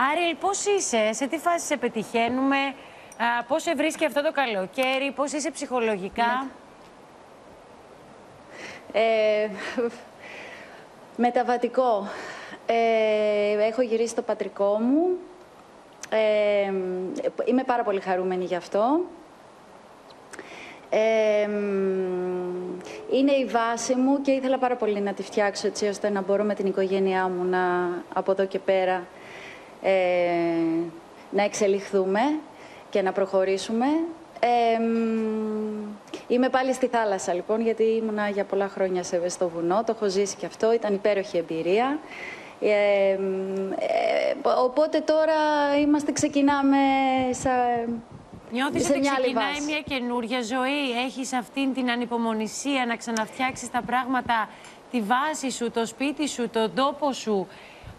Άριελ, πώς είσαι, σε τι φάση σε πετυχαίνουμε, α, πώς σε βρίσκει αυτό το καλοκαίρι, πώς είσαι ψυχολογικά; Ε, μεταβατικό. Ε, έχω γυρίσει το πατρικό μου. Ε, είμαι πάρα πολύ χαρούμενη γι' αυτό. Ε, είναι η βάση μου και ήθελα πάρα πολύ να τη φτιάξω έτσι ώστε να μπορώ με την οικογένειά μου να από εδώ και πέρα ε, να εξελιχθούμε και να προχωρήσουμε. Ε, είμαι πάλι στη θάλασσα λοιπόν, γιατί ήμουνα για πολλά χρόνια σε στο βουνό, το έχω ζήσει και αυτό, ήταν υπέροχη εμπειρία. Ε, ε, οπότε τώρα είμαστε, ξεκινάμε σα, Νιώθεις ότι ξεκινάει μια καινούργια ζωή, έχεις αυτήν την ανυπομονησία να ξαναφτιάξεις τα πράγματα, τη βάση σου, το σπίτι σου, τον τόπο σου,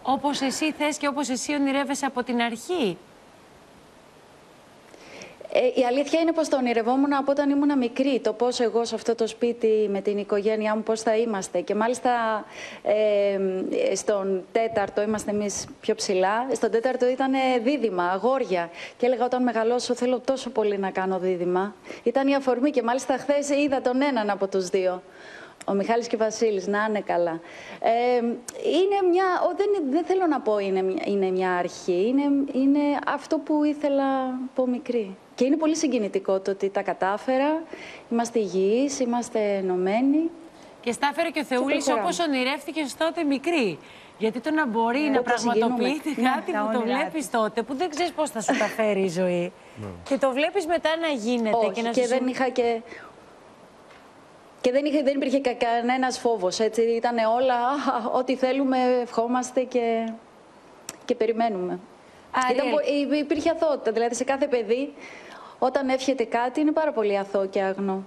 όπως εσύ θες και όπως εσύ ονειρεύεσαι από την αρχή. Ε, η αλήθεια είναι πως το ονειρευόμουν από όταν ήμουν μικρή. Το πώς εγώ σε αυτό το σπίτι με την οικογένειά μου πώς θα είμαστε. Και μάλιστα ε, στον τέταρτο είμαστε εμείς πιο ψηλά. Στον τέταρτο ήταν δίδυμα, αγόρια. Και έλεγα όταν μεγαλώσω θέλω τόσο πολύ να κάνω δίδυμα. Ήταν η αφορμή και μάλιστα χθες είδα τον έναν από τους δύο. Ο Μιχάλης και ο Βασίλης, να είναι καλά. Ε, είναι μια, ο, δεν, δεν θέλω να πω είναι, είναι μια αρχή, είναι, είναι αυτό που ήθελα από μικρή. Και είναι πολύ συγκινητικό το ότι τα κατάφερα, είμαστε υγιείς, είμαστε ενωμένοι. Και στάφερε και ο Θεούλης όπως ονειρεύτηκες τότε μικρή. Γιατί το να μπορεί ναι, να πραγματοποιείται κάτι που το βλέπεις τότε, που δεν ξέρεις πώς θα σου τα φέρει η ζωή. Ναι. και το βλέπεις μετά να γίνεται. Όχι, και, να και δεν είχα και... Και δεν, είχε, δεν υπήρχε κανένας φόβος. Ήταν όλα ό,τι θέλουμε, ευχόμαστε και, και περιμένουμε. Ήταν, υπήρχε αθότητα. Δηλαδή, σε κάθε παιδί όταν εύχεται κάτι είναι πάρα πολύ αθώο και αγνό.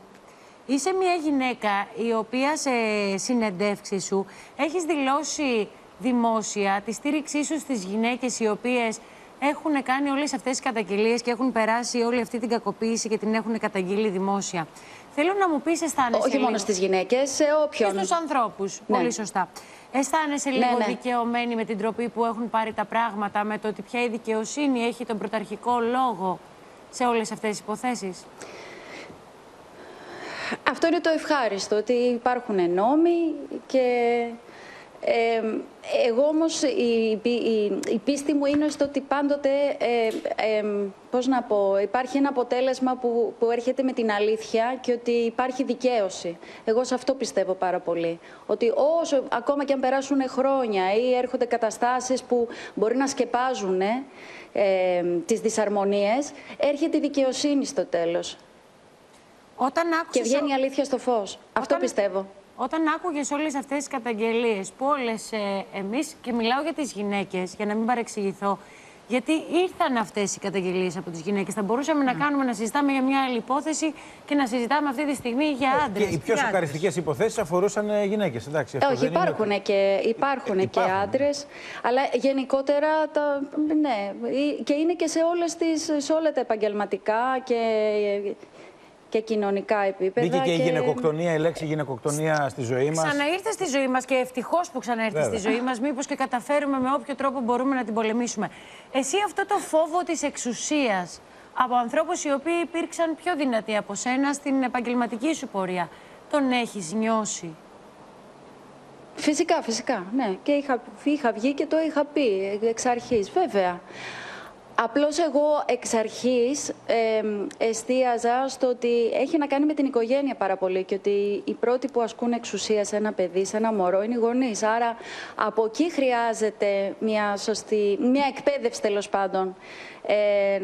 Είσαι μια γυναίκα η οποία σε συνεντεύξεις σου έχεις δηλώσει δημόσια τη στήριξή σου στις γυναίκες οι οποίες έχουν κάνει όλες αυτές τις καταγγελίες και έχουν περάσει όλη αυτή την κακοποίηση και την έχουν καταγγείλει δημόσια. Θέλω να μου πεις αισθάνεσαι Όχι μόνο στις γυναίκες, σε όποιον. Και στους ανθρώπους, ναι. πολύ σωστά. Αισθάνεσαι ναι, λίγο ναι. δικαιωμένη με την τροπή που έχουν πάρει τα πράγματα, με το ότι πια η δικαιοσύνη έχει τον πρωταρχικό λόγο σε όλες αυτές τις υποθέσεις; Αυτό είναι το ευχάριστο, ότι υπάρχουν νόμοι και εγώ όμως η, η, πίστη μου είναι στο ότι πάντοτε, ε, πώς να πω, υπάρχει ένα αποτέλεσμα που, που έρχεται με την αλήθεια και ότι υπάρχει δικαίωση. Εγώ σε αυτό πιστεύω πάρα πολύ. Ότι όσο, ακόμα και αν περάσουν χρόνια ή έρχονται καταστάσεις που μπορεί να σκεπάζουν ε, τις δυσαρμονίες, έρχεται η δικαιοσύνη στο τέλος. Όταν Και βγαίνει η αλήθεια στο φως. Αυτό πιστεύω. Όταν άκουγες όλες αυτές τις καταγγελίες που όλες ε, εμείς, και μιλάω για τις γυναίκες, για να μην παρεξηγηθώ, γιατί ήρθαν αυτές οι καταγγελίες από τις γυναίκες. Θα μπορούσαμε να κάνουμε να συζητάμε για μια άλλη υπόθεση και να συζητάμε αυτή τη στιγμή για άντρες. Και οι πιο σοκαριστικές υποθέσεις αφορούσαν ε, γυναίκες. Όχι, υπάρχουν, είναι... και, υπάρχουν, ε, και άντρες. Αλλά γενικότερα τα, ναι, και είναι και σε, όλες τις, σε όλα τα επαγγελματικά και και κοινωνικά επίπεδα. Μπήκε και, και η γυναικοκτονία, η λέξη γυναικοκτονία στη ζωή μας. Ξαναήρθε στη ζωή μας και ευτυχώς που ξαναήρθε στη ζωή μας. Μήπως και καταφέρουμε με όποιο τρόπο μπορούμε να την πολεμήσουμε. Εσύ αυτό το φόβο της εξουσίας από ανθρώπους οι οποίοι υπήρξαν πιο δυνατοί από σένα στην επαγγελματική σου πορεία, τον έχεις νιώσει; Φυσικά, φυσικά, ναι. Και είχα, είχα βγει και το είχα πει εξ αρχής, βέβαια. Απλώς εγώ εξ αρχής ε, εστίαζα στο ότι έχει να κάνει με την οικογένεια πάρα πολύ και ότι οι πρώτοι που ασκούν εξουσία σε ένα παιδί, σε ένα μωρό, είναι οι γονείς. Άρα από εκεί χρειάζεται μια σωστή, μια εκπαίδευση τέλος πάντων, ε,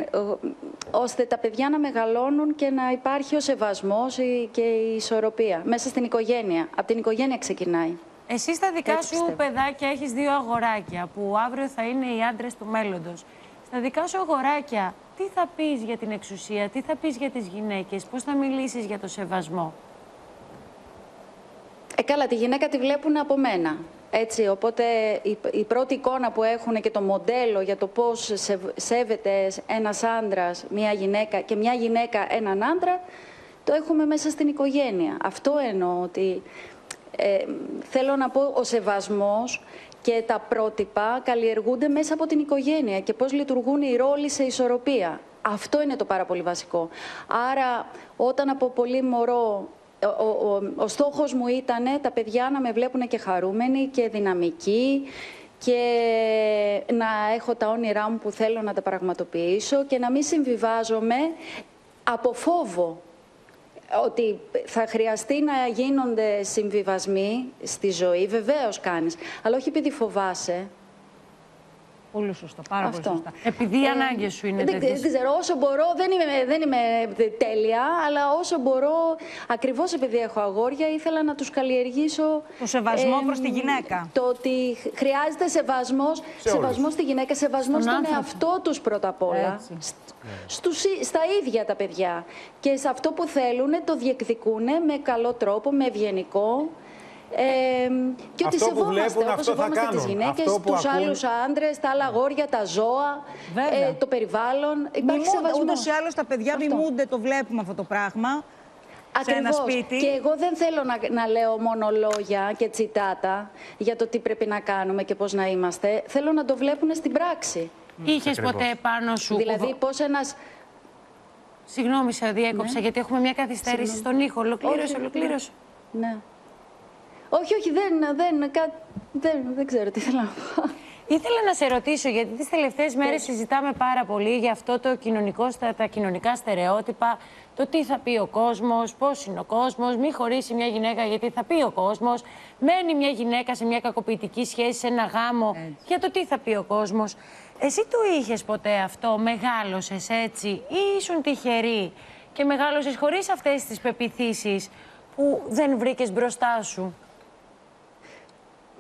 ώστε τα παιδιά να μεγαλώνουν και να υπάρχει ο σεβασμός και η ισορροπία μέσα στην οικογένεια. Από την οικογένεια ξεκινάει. Εσύ στα δικά σου παιδάκια έχεις δύο αγοράκια που αύριο θα είναι οι άντρες του μέλλοντος. Στα δικά σου αγοράκια, τι θα πεις για την εξουσία, τι θα πεις για τις γυναίκες, πώς θα μιλήσεις για το σεβασμό; Ε, καλά, τη γυναίκα τη βλέπουν από μένα. Έτσι, οπότε η, η πρώτη εικόνα που έχουν και το μοντέλο για το πώς σέβεται ένας άντρας μια γυναίκα και μια γυναίκα έναν άντρα, το έχουμε μέσα στην οικογένεια. Αυτό εννοώ ότι ε, θέλω να πω ο σεβασμός και τα πρότυπα καλλιεργούνται μέσα από την οικογένεια και πώς λειτουργούν οι ρόλοι σε ισορροπία. Αυτό είναι το πάρα πολύ βασικό. Άρα, όταν από πολύ μωρό ο, ο, ο, ο στόχος μου ήταν τα παιδιά να με βλέπουν και χαρούμενοι και δυναμικοί και να έχω τα όνειρά μου που θέλω να τα πραγματοποιήσω και να μην συμβιβάζομαι από φόβο ότι θα χρειαστεί να γίνονται συμβιβασμοί στη ζωή, βεβαίως κάνεις, αλλά όχι επειδή φοβάσαι, Πολύ σωστό, πάρα Αυτό. πολύ σωστά. Επειδή οι Ε, ανάγκες σου είναι δεν, τέτοιες. δεν ξέρω, όσο μπορώ, δεν είμαι, δεν είμαι τέλεια, αλλά όσο μπορώ, ακριβώς επειδή έχω αγόρια, ήθελα να τους καλλιεργήσω... Το σεβασμό εμ, προς τη γυναίκα. Το ότι χρειάζεται σεβασμός, σεβασμός στη γυναίκα, σεβασμός Στον στον άνθρωπο. εαυτό τους πρώτα απ' όλα. Έτσι. Στ- στους, ί- στα ίδια τα παιδιά. Και σε αυτό που θέλουν το διεκδικούν με καλό τρόπο, με ευγενικό. Ε, και ότι Αυτό που σεβόμαστε, βλέπουν, όπως αυτό θα σεβόμαστε τις κάνουν. γυναίκες, Αυτό που τους ακούν- άλλους άντρες, τα άλλα αγόρια, τα ζώα, Βέβαια. ε, το περιβάλλον. Υπάρχει σεβασμός. Ούτως ή άλλως τα παιδιά Αυτό. μιμούνται, το βλέπουμε αυτό το πράγμα. Σε ένα Ακριβώς. σπίτι. Και εγώ δεν θέλω να, να λέω μόνο λόγια και τσιτάτα για το τι πρέπει να κάνουμε και πώς να είμαστε. Θέλω να το βλέπουν στην πράξη. Είχες Ακριβώς. ποτέ πάνω σου. Δηλαδή πώς ένας... Συγγνώμη, σε διέκοψα, γιατί έχουμε μια καθυστέρηση στον ήχο. Ολοκλήρωσε, Όχι, ολοκλήρωσε. Ναι. Όχι, όχι, δεν, δεν, κα- δεν, δεν ξέρω τι θέλω να πω. Ήθελα να σε ρωτήσω, γιατί τις τελευταίες μέρες συζητάμε πάρα πολύ για αυτό το κοινωνικό, στα- τα κοινωνικά στερεότυπα, το τι θα πει ο κόσμος, πώς είναι ο κόσμος, μη χωρίσει μια γυναίκα γιατί θα πει ο κόσμος, μένει μια γυναίκα σε μια κακοποιητική σχέση, σε ένα γάμο, για το τι θα πει ο κόσμος. Εσύ το είχες ποτέ αυτό, μεγάλωσες έτσι ή ήσουν τυχερή και μεγάλωσες χωρίς αυτές τις πεπιθήσεις που δεν βρήκες μπροστά σου;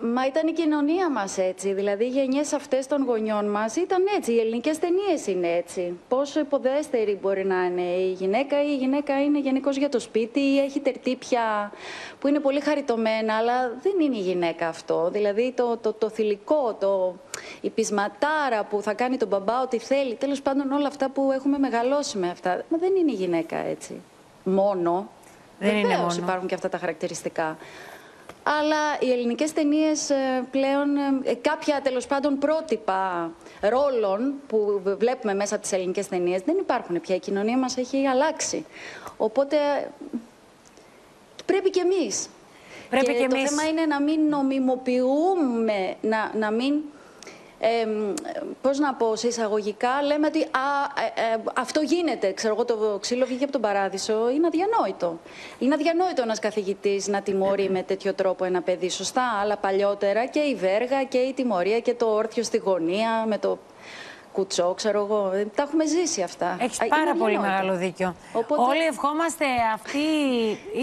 Μα ήταν η κοινωνία μας έτσι, δηλαδή οι γενιές αυτές των γονιών μας ήταν έτσι, οι ελληνικές ταινίες είναι έτσι. Πόσο υποδέστερη μπορεί να είναι η γυναίκα ή η γυναίκα είναι γενικώς για το σπίτι ή έχει τερτύπια που είναι πολύ χαριτωμένα, αλλά δεν είναι η γυναίκα αυτό. Δηλαδή το, το, το θηλυκό, το, η πεισματάρα που θα κάνει τον μπαμπά ό,τι θέλει, τέλος πάντων όλα αυτά που έχουμε μεγαλώσει με αυτά. Μα δεν είναι η γυναίκα έτσι. Μόνο. Δεν είναι Βεβαίως μόνο. υπάρχουν και αυτά τα χαρακτηριστικά. Αλλά οι ελληνικές ταινίες πλέον, ε, κάποια τέλος πάντων πρότυπα ρόλων που β- βλέπουμε μέσα από τις ελληνικές ταινίες δεν υπάρχουν πια. Η κοινωνία μας έχει αλλάξει. Οπότε ε, πρέπει και εμείς. Πρέπει και το εμείς. θέμα είναι να μην νομιμοποιούμε, να, να μην... Ε, μ, πώς να πω, σε εισαγωγικά λέμε ότι α, ε, ε, αυτό γίνεται. Ξέρω εγώ, το ξύλο βγήκε από τον παράδεισο. Είναι αδιανόητο. Είναι αδιανόητο ένας καθηγητής να τιμωρεί με τέτοιο τρόπο ένα παιδί. Σωστά, αλλά παλιότερα και η βέργα και η τιμωρία και το όρθιο στη γωνία με το κουτσό, ξέρω εγώ. Ε, Τα έχουμε ζήσει αυτά. Έχεις Α, είναι πάρα πολύ αδιανόητο. μεγάλο δίκιο. Οπότε- Όλοι ευχόμαστε αυτή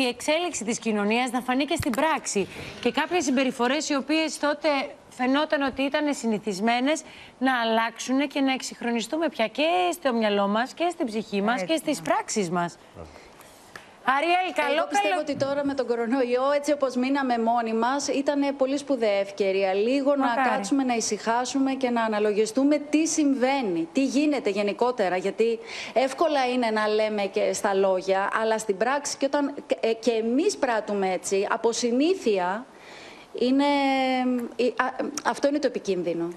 η εξέλιξη της κοινωνίας να φανεί και στην πράξη. Και κάποιες συμπεριφορές οι οποίες τότε φαινόταν ότι ήταν συνηθισμένες να αλλάξουν και να εξυγχρονιστούμε πια και στο μυαλό μας και στην ψυχή μας και στις πράξεις μας. Αριέλ, καλό, Εγώ πιστεύω καλό. ότι τώρα με τον κορονοϊό, έτσι όπως μείναμε μόνοι μας, ήταν πολύ σπουδαία ευκαιρία. Λίγο να Μακάρι. κάτσουμε, να ησυχάσουμε και να αναλογιστούμε τι συμβαίνει, τι γίνεται γενικότερα. Γιατί εύκολα είναι να λέμε και στα λόγια, αλλά στην πράξη και όταν ε, και εμείς πράττουμε έτσι, από συνήθεια, είναι, ε, α, αυτό είναι το επικίνδυνο.